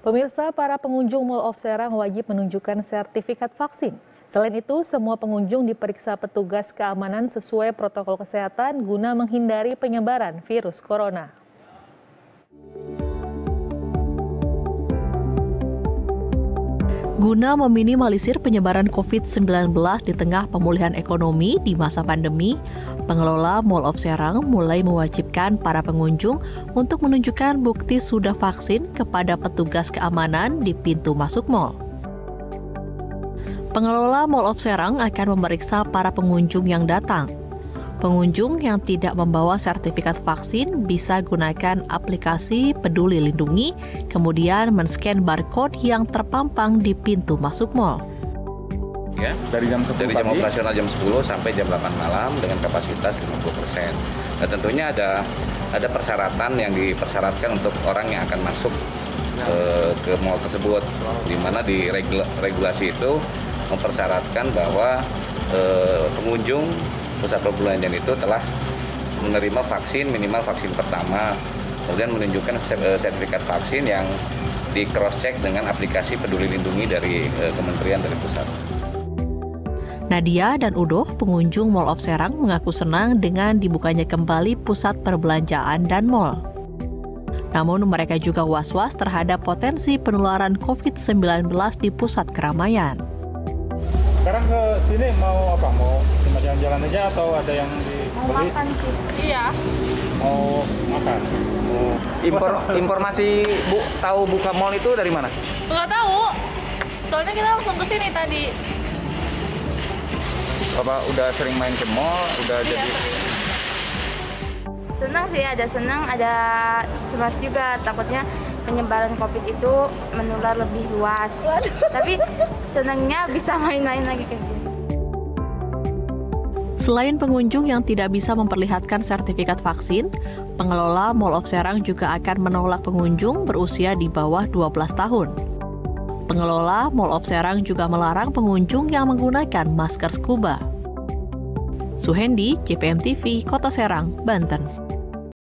Pemirsa, para pengunjung Mall of Serang wajib menunjukkan sertifikat vaksin. Selain itu, semua pengunjung diperiksa petugas keamanan sesuai protokol kesehatan guna menghindari penyebaran virus corona. Guna meminimalisir penyebaran COVID-19 di tengah pemulihan ekonomi di masa pandemi, pengelola Mall of Serang mulai mewajibkan para pengunjung untuk menunjukkan bukti sudah vaksin kepada petugas keamanan di pintu masuk mall. Pengelola Mall of Serang akan memeriksa para pengunjung yang datang Pengunjung yang tidak membawa sertifikat vaksin bisa gunakan aplikasi Peduli Lindungi, kemudian men-scan barcode yang terpampang di pintu masuk mall. Ya, dari jam 10 dari jam pagi. operasional jam 10 sampai jam 8 malam dengan kapasitas 50%. Nah, tentunya ada ada persyaratan yang dipersyaratkan untuk orang yang akan masuk ke, ke mall tersebut, di mana di regulasi itu mempersyaratkan bahwa eh, pengunjung pusat perbelanjaan itu telah menerima vaksin minimal vaksin pertama kemudian menunjukkan eh, sertifikat vaksin yang di cross check dengan aplikasi peduli lindungi dari eh, kementerian dari pusat. Nadia dan Udo, pengunjung Mall of Serang mengaku senang dengan dibukanya kembali pusat perbelanjaan dan mall. Namun mereka juga was-was terhadap potensi penularan COVID-19 di pusat keramaian. Sekarang ke sini mau apa? Mau jalan-jalan aja atau ada yang dibeli? Mau makan sih. Iya. Mau makan. Mau... Impor, informasi Bu tahu buka mall itu dari mana? Enggak tahu. Soalnya kita langsung ke sini tadi. Bapak udah sering main ke mall, udah iya, jadi sering. Senang sih, ada senang, ada cemas juga. Takutnya penyebaran COVID itu menular lebih luas. Tapi senangnya bisa main-main lagi kayak gini. Selain pengunjung yang tidak bisa memperlihatkan sertifikat vaksin, pengelola Mall of Serang juga akan menolak pengunjung berusia di bawah 12 tahun. Pengelola Mall of Serang juga melarang pengunjung yang menggunakan masker scuba. Suhendi, JPM TV, Kota Serang, Banten.